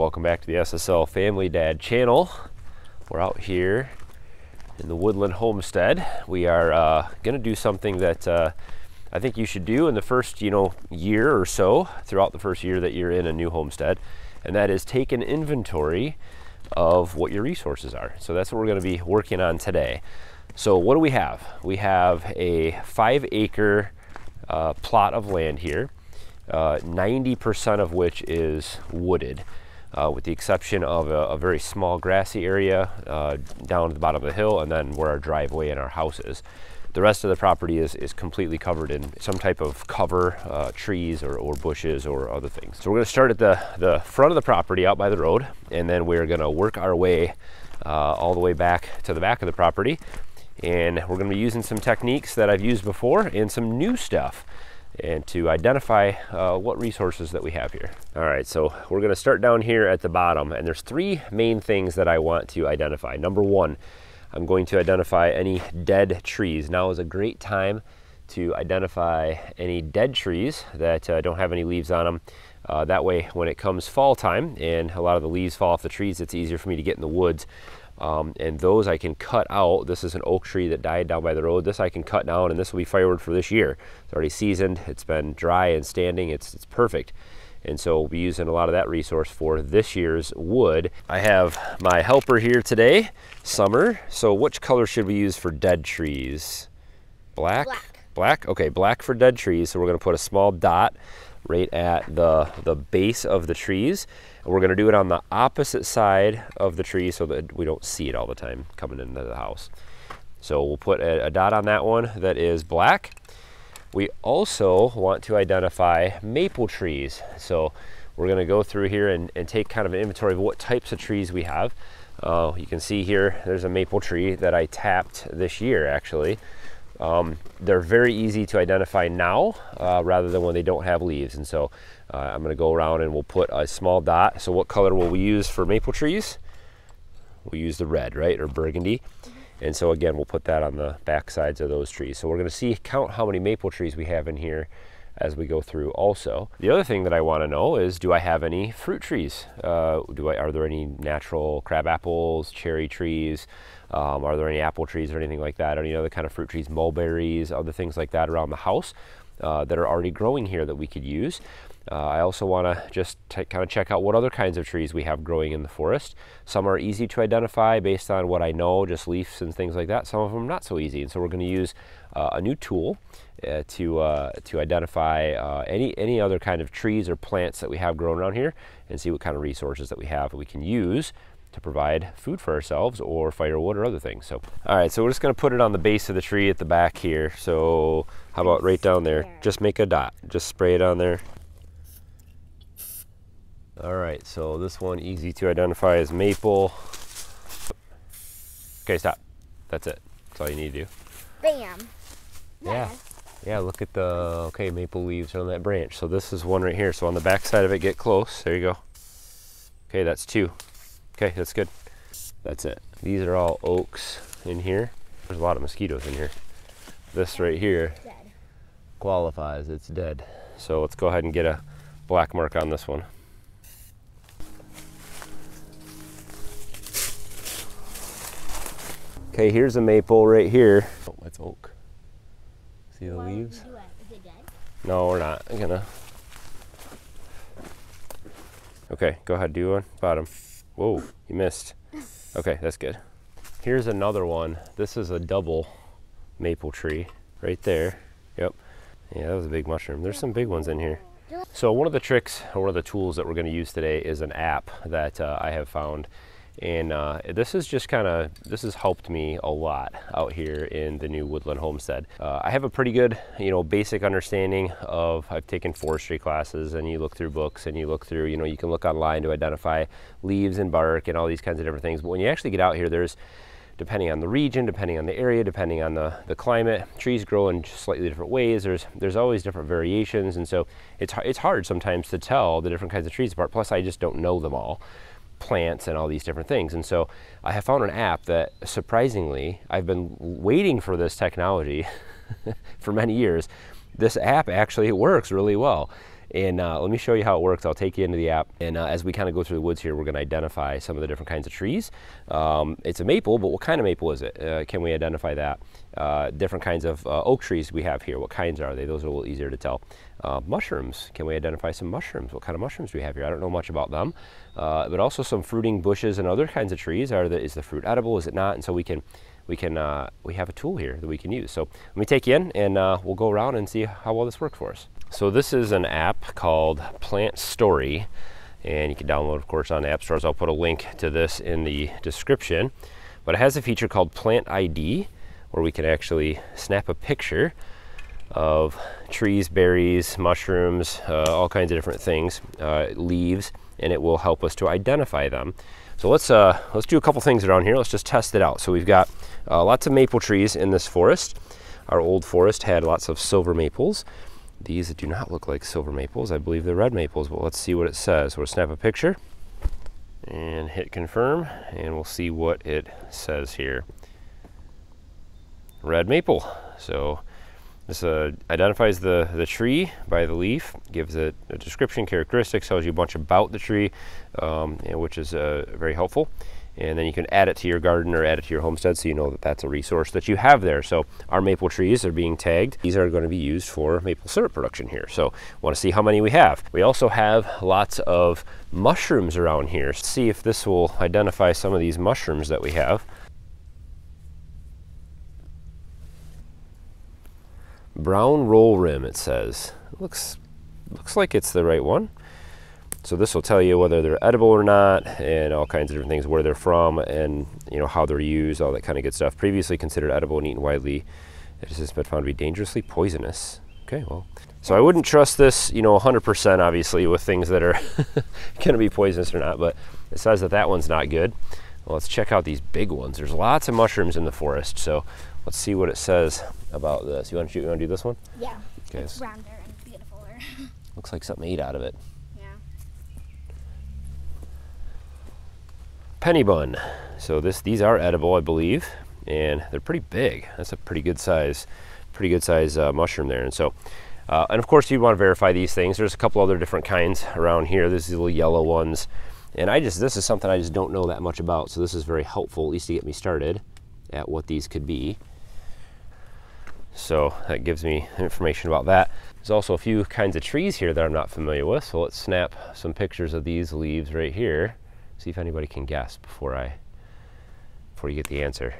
Welcome back to the SSL Family Dad channel. We're out here in the Woodland Homestead. We are uh, going to do something that uh, I think you should do in the first, you know, year or so, throughout the first year that you're in a new homestead, and that is take an inventory of what your resources are. So that's what we're going to be working on today. So what do we have? We have a five acre uh, plot of land here, 90% uh, of which is wooded uh, with the exception of a, a very small grassy area uh, down at the bottom of the hill and then where our driveway and our house is. The rest of the property is, is completely covered in some type of cover, uh, trees or, or, bushes or other things. So we're gonna start at the, the front of the property out by the road and then we're gonna work our way uh, all the way back to the back of the property. And we're gonna be using some techniques that I've used before and some new stuff and to identify uh, what resources that we have here. All right, so we're gonna start down here at the bottom and there's three main things that I want to identify. Number one, I'm going to identify any dead trees. Now is a great time to identify any dead trees that uh, don't have any leaves on them. Uh, that way, when it comes fall time and a lot of the leaves fall off the trees, it's easier for me to get in the woods um, and those I can cut out. This is an oak tree that died down by the road. This I can cut down and this will be firewood for this year. It's already seasoned, it's been dry and standing, it's, it's perfect. And so we'll be using a lot of that resource for this year's wood. I have my helper here today, Summer. So which color should we use for dead trees? Black? Black. Black? Okay, black for dead trees. So we're gonna put a small dot right at the, the base of the trees. And we're gonna do it on the opposite side of the tree so that we don't see it all the time coming into the house. So we'll put a, a dot on that one that is black. We also want to identify maple trees. So we're gonna go through here and, and take kind of an inventory of what types of trees we have. Uh, you can see here, there's a maple tree that I tapped this year actually. Um, they're very easy to identify now uh, rather than when they don't have leaves. And so uh, I'm gonna go around and we'll put a small dot. So what color will we use for maple trees? We use the red, right, or burgundy. And so again, we'll put that on the back sides of those trees. So we're gonna see, count how many maple trees we have in here as we go through also. The other thing that I wanna know is, do I have any fruit trees? Uh, do I, are there any natural crab apples, cherry trees? Um, are there any apple trees or anything like that? Any other kind of fruit trees, mulberries, other things like that around the house uh, that are already growing here that we could use? Uh, I also want to just kind of check out what other kinds of trees we have growing in the forest. Some are easy to identify based on what I know, just leaves and things like that. Some of them not so easy, and so we're going to use uh, a new tool uh, to uh, to identify uh, any any other kind of trees or plants that we have growing around here, and see what kind of resources that we have that we can use to provide food for ourselves or firewood or other things. So, all right, so we're just gonna put it on the base of the tree at the back here. So how about right down there? Just make a dot, just spray it on there. All right, so this one easy to identify as maple. Okay, stop. That's it. That's all you need to do. Bam. Yeah. Yeah, look at the, okay, maple leaves on that branch. So this is one right here. So on the back side of it, get close. There you go. Okay, that's two. Okay, that's good. That's it. These are all oaks in here. There's a lot of mosquitoes in here. This right here qualifies, it's dead. So let's go ahead and get a black mark on this one. Okay, here's a maple right here. Oh, that's oak. See the Why leaves? you do it? Is it dead? No, we're not. I'm gonna. Okay, go ahead, do one. Bottom. Whoa, you missed. Okay, that's good. Here's another one. This is a double maple tree right there. Yep. Yeah, that was a big mushroom. There's some big ones in here. So one of the tricks, or one of the tools that we're going to use today is an app that uh, I have found and uh, this is just kind of this has helped me a lot out here in the new woodland homestead. Uh, i have a pretty good you know basic understanding of i've taken forestry classes and you look through books and you look through you know you can look online to identify leaves and bark and all these kinds of different things. But when you actually get out here there's depending on the region depending on the area depending on the, the climate trees grow in slightly different ways. There's there's always different variations. And so it's, it's hard sometimes to tell the different kinds of trees apart. Plus i just don't know them all plants and all these different things. And so I have found an app that surprisingly, I've been waiting for this technology for many years. This app actually works really well. And uh, let me show you how it works. I'll take you into the app. And uh, as we kind of go through the woods here, we're going to identify some of the different kinds of trees. Um, it's a maple, but what kind of maple is it? Uh, can we identify that? Uh, different kinds of uh, oak trees we have here. What kinds are they? Those are a little easier to tell. Uh, mushrooms. Can we identify some mushrooms? What kind of mushrooms do we have here? I don't know much about them. but also some fruiting bushes and other kinds of trees. Are the, is the fruit edible? Is it not? And so we can we can uh, we have a tool here that we can use. So let me take you in and uh, we'll go around and see how well this works for us. So this is an app called Plant Story and you can download of course on the app stores. I'll put a link to this in the description. But it has a feature called Plant ID where we can actually snap a picture of trees, berries, mushrooms, uh, all kinds of different things, uh, leaves, and it will help us to identify them. So let's uh, let's do a couple things around here. Let's just test it out. So we've got uh, lots of maple trees in this forest. Our old forest had lots of silver maples. These do not look like silver maples. I believe they're red maples, but let's see what it says. We'll snap a picture and hit confirm, and we'll see what it says here. Red maple. So this uh, identifies the, the tree by the leaf, gives it a description, characteristics, tells you a bunch about the tree, um, which is uh, very helpful and then you can add it to your garden or add it to your homestead so you know that that's a resource that you have there. So our maple trees are being tagged. These are going to be used for maple syrup production here. So want to see how many we have. We also have lots of mushrooms around here. See if this will identify some of these mushrooms that we have. Brown roll rim, it says. Looks, looks like it's the right one. So this will tell you whether they're edible or not and all kinds of different things, where they're from and you know how they're used, all that kind of good stuff. Previously considered edible and eaten widely, it has been found to be dangerously poisonous. Okay, well, so I wouldn't trust this, you know, 100% obviously with things that are going to be poisonous or not, but it says that that one's not good. Well, let's check out these big ones. There's lots of mushrooms in the forest, so let's see what it says about this. You want to, you want to do this one? Yeah. Okay. It's rounder and beautifuler. Looks like something ate out of it. Yeah. Penny bun. So this these are edible, I believe, and they're pretty big. That's a pretty good size, pretty good size uh, mushroom there. And so, uh, and of course, you want to verify these things. There's a couple other different kinds around here. There's these little yellow ones, and I just this is something I just don't know that much about. So this is very helpful, at least to get me started at what these could be. So that gives me information about that. There's also a few kinds of trees here that I'm not familiar with. So let's snap some pictures of these leaves right here. See if anybody can guess before I before you get the answer.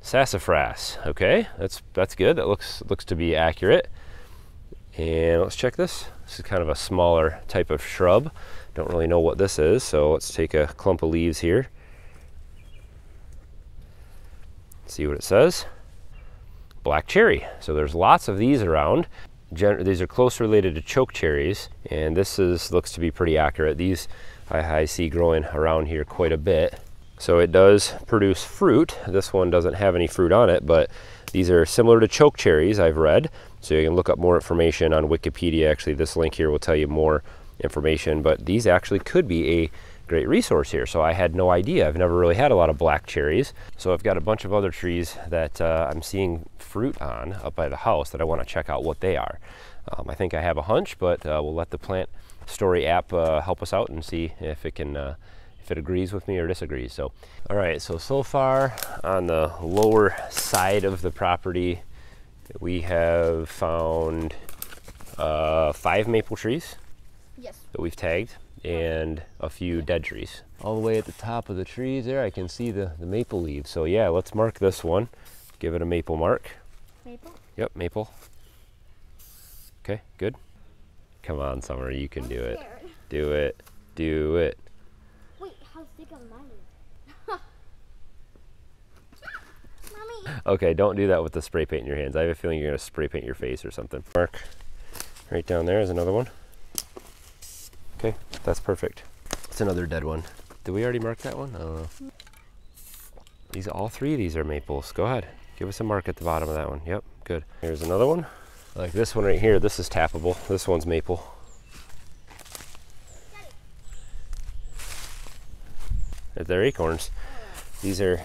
Sassafras. Okay, that's that's good. That looks looks to be accurate. And let's check this. This is kind of a smaller type of shrub. Don't really know what this is, so let's take a clump of leaves here. See what it says. Black cherry. So there's lots of these around these are close related to choke cherries, and this is looks to be pretty accurate. These I, I see growing around here quite a bit. So it does produce fruit. This one doesn't have any fruit on it, but these are similar to choke cherries, I've read. So you can look up more information on Wikipedia. Actually, this link here will tell you more information, but these actually could be a great resource here. So I had no idea. I've never really had a lot of black cherries. So I've got a bunch of other trees that uh, I'm seeing fruit on up by the house that I want to check out what they are. Um, I think I have a hunch, but uh, we'll let the Plant Story app uh, help us out and see if it can uh, if it agrees with me or disagrees. So, all right, so so far on the lower side of the property, we have found uh, five maple trees yes. that we've tagged and a few dead trees. All the way at the top of the trees there, I can see the, the maple leaves. So yeah, let's mark this one. Give it a maple mark. Maple? Yep, maple. Okay, good. Come on, Summer, you can I'm do scared. it. Do it. Do it. Wait, how thick are mine? Okay, don't do that with the spray paint in your hands. I have a feeling you're gonna spray paint your face or something. Mark right down there is another one. Okay, that's perfect. It's another dead one. Did we already mark that one? I don't know. These, all three of these are maples. Go ahead. Give us a mark at the bottom of that one. Yep, good. Here's another one. Like this one right here, this is tappable. This one's maple. They're acorns. These are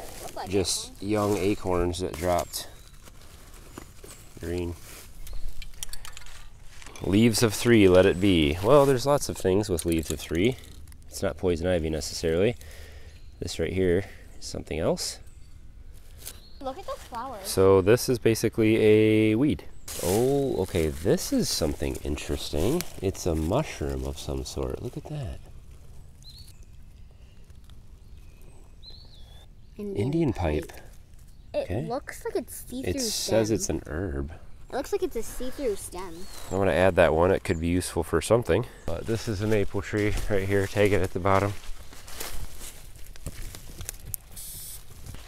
just young acorns that dropped. Green. Leaves of three, let it be. Well, there's lots of things with leaves of three. It's not poison ivy necessarily. This right here is something else. Look at the flowers. So this is basically a weed. Oh, okay, this is something interesting. It's a mushroom of some sort. Look at that. Indian pipe. It okay. looks like it's see-through It stem. says it's an herb. It looks like it's a see-through stem. I want to add that one. It could be useful for something. Uh, this is a maple tree right here. Take it at the bottom.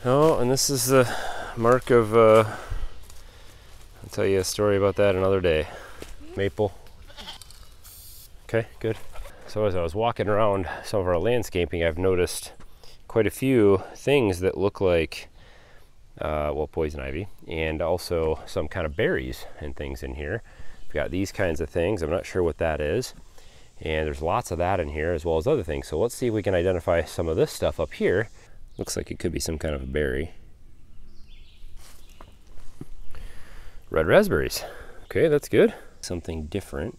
Oh, and this is the mark of. Uh, I'll tell you a story about that another day. Maple. Okay, good. So as I was walking around some of our landscaping, I've noticed quite a few things that look like uh, well, poison ivy, and also some kind of berries and things in here. We've got these kinds of things. I'm not sure what that is. And there's lots of that in here as well as other things. So let's see if we can identify some of this stuff up here. Looks like it could be some kind of a berry. Red raspberries. Okay, that's good. Something different.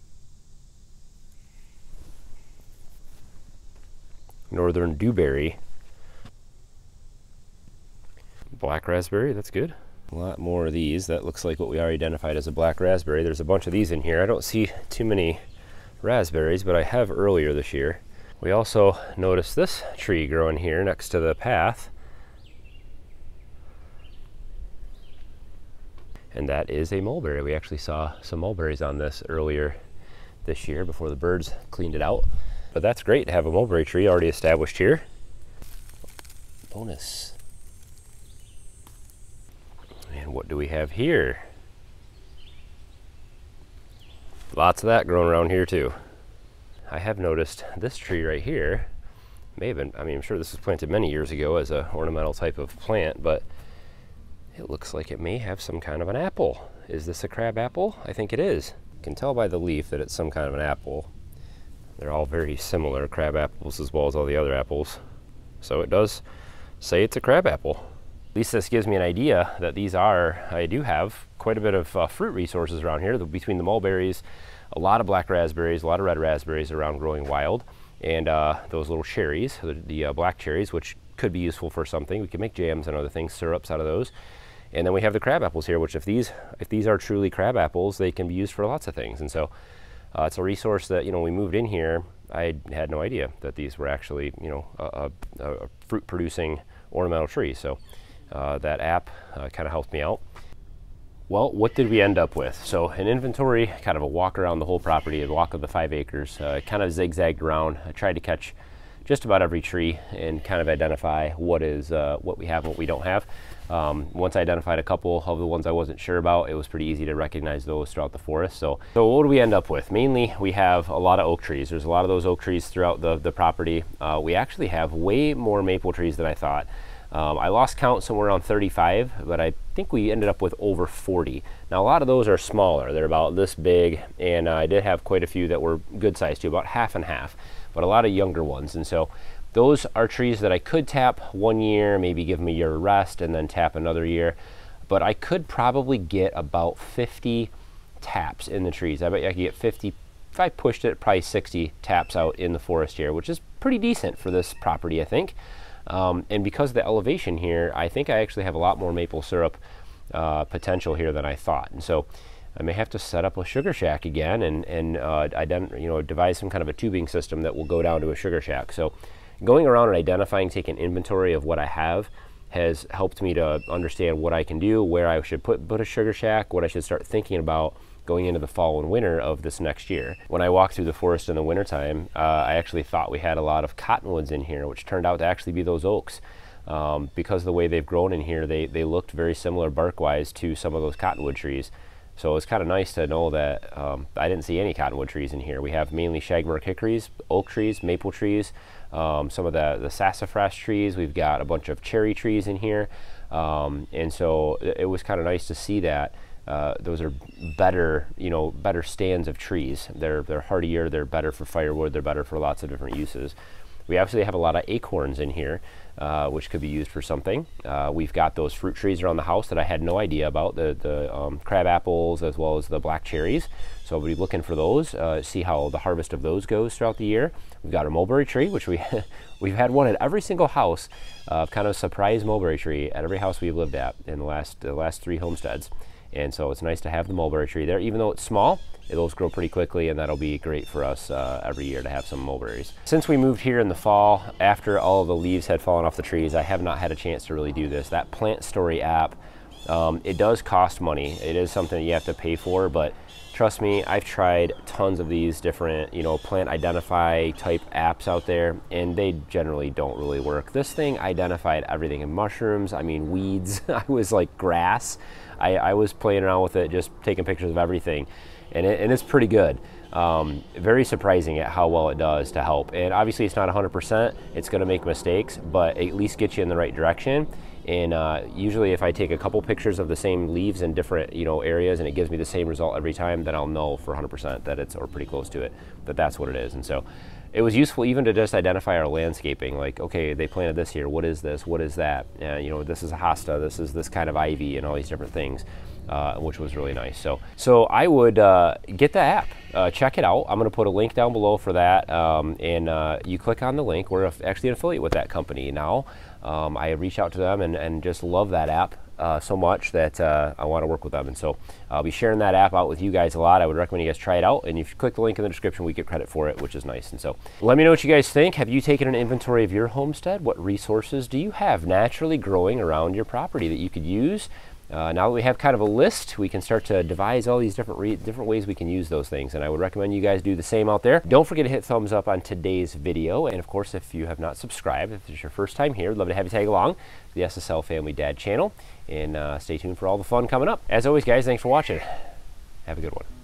Northern dewberry black raspberry, that's good. A lot more of these. That looks like what we already identified as a black raspberry. There's a bunch of these in here. I don't see too many raspberries, but I have earlier this year. We also noticed this tree growing here next to the path. And that is a mulberry. We actually saw some mulberries on this earlier this year before the birds cleaned it out. But that's great to have a mulberry tree already established here. Bonus. And what do we have here? Lots of that growing around here too. I have noticed this tree right here may have been, I mean, I'm sure this was planted many years ago as an ornamental type of plant, but it looks like it may have some kind of an apple. Is this a crab apple? I think it is. You can tell by the leaf that it's some kind of an apple. They're all very similar, crab apples as well as all the other apples. So it does say it's a crab apple. At least this gives me an idea that these are, I do have quite a bit of uh, fruit resources around here between the mulberries, a lot of black raspberries, a lot of red raspberries around growing wild, and uh, those little cherries, the, the uh, black cherries, which could be useful for something. We can make jams and other things, syrups out of those. And then we have the crab apples here, which if these if these are truly crab apples, they can be used for lots of things. And so uh, it's a resource that you know we moved in here. I had no idea that these were actually you know a, a, a fruit producing ornamental tree. So uh, that app uh, kind of helped me out. Well, what did we end up with? So an inventory, kind of a walk around the whole property, a walk of the five acres, uh, kind of zigzagged around. I tried to catch just about every tree and kind of identify what is uh, what we have and what we don't have. Um, once I identified a couple of the ones I wasn't sure about, it was pretty easy to recognize those throughout the forest. So, so what do we end up with? Mainly, we have a lot of oak trees. There's a lot of those oak trees throughout the, the property. Uh, we actually have way more maple trees than I thought. Um, I lost count somewhere around 35, but I think we ended up with over 40. Now a lot of those are smaller. They're about this big, and uh, I did have quite a few that were good sized too, about half and half, but a lot of younger ones. And so those are trees that I could tap one year, maybe give them a year of rest, and then tap another year. But I could probably get about 50 taps in the trees. I bet I could get 50, if I pushed it, probably 60 taps out in the forest here, which is pretty decent for this property, I think. Um, and because of the elevation here, I think I actually have a lot more maple syrup uh, potential here than I thought. And so I may have to set up a sugar shack again and, and uh, you know, devise some kind of a tubing system that will go down to a sugar shack. So going around and identifying, taking inventory of what I have has helped me to understand what I can do, where I should put, put a sugar shack, what I should start thinking about going into the fall and winter of this next year. When I walked through the forest in the wintertime, uh, I actually thought we had a lot of cottonwoods in here, which turned out to actually be those oaks. Um, because of the way they've grown in here, they, they looked very similar bark-wise to some of those cottonwood trees. So it's kind of nice to know that um, I didn't see any cottonwood trees in here. We have mainly shagbark hickories, oak trees, maple trees, um, some of the, the sassafras trees. We've got a bunch of cherry trees in here. Um, and so it, it was kind of nice to see that. Uh, those are better, you know, better stands of trees. They're they're hardier. They're better for firewood. They're better for lots of different uses. We actually have a lot of acorns in here, uh, which could be used for something. Uh, we've got those fruit trees around the house that I had no idea about, the, the um, crab apples as well as the black cherries. So we'll be looking for those, uh, see how the harvest of those goes throughout the year. We've got a mulberry tree, which we, we've had one at every single house, uh, kind of surprise mulberry tree at every house we've lived at in the last, the last three homesteads. And so it's nice to have the mulberry tree there, even though it's small, those grow pretty quickly and that'll be great for us uh, every year to have some mulberries. Since we moved here in the fall, after all the leaves had fallen off the trees, I have not had a chance to really do this. That Plant Story app, um, it does cost money. It is something that you have to pay for, but trust me, I've tried tons of these different, you know, plant identify type apps out there, and they generally don't really work. This thing identified everything in mushrooms, I mean, weeds, I was like grass. I, I was playing around with it, just taking pictures of everything and, it, and it's pretty good. Um, very surprising at how well it does to help. And obviously, it's not 100%. It's going to make mistakes, but at least get you in the right direction. And uh, usually, if I take a couple pictures of the same leaves in different you know areas, and it gives me the same result every time, then I'll know for 100% that it's or pretty close to it that that's what it is. And so, it was useful even to just identify our landscaping. Like, okay, they planted this here. What is this? What is that? Uh, you know, this is a hosta. This is this kind of ivy, and all these different things uh, which was really nice. So, so I would uh, get the app, uh, check it out. I'm going to put a link down below for that, um, and uh, you click on the link. We're actually an affiliate with that company now. Um, I reach out to them and, and just love that app. Uh, so much that uh, I want to work with them. And so I'll be sharing that app out with you guys a lot. I would recommend you guys try it out. And if you click the link in the description, we get credit for it, which is nice. And so let me know what you guys think. Have you taken an inventory of your homestead? What resources do you have naturally growing around your property that you could use? Uh, now that we have kind of a list, we can start to devise all these different different ways we can use those things. And I would recommend you guys do the same out there. Don't forget to hit thumbs up on today's video. And of course, if you have not subscribed, if it's your first time here, I'd love to have you tag along the SSL Family Dad channel. And uh, stay tuned for all the fun coming up. As always, guys, thanks for watching. Have a good one.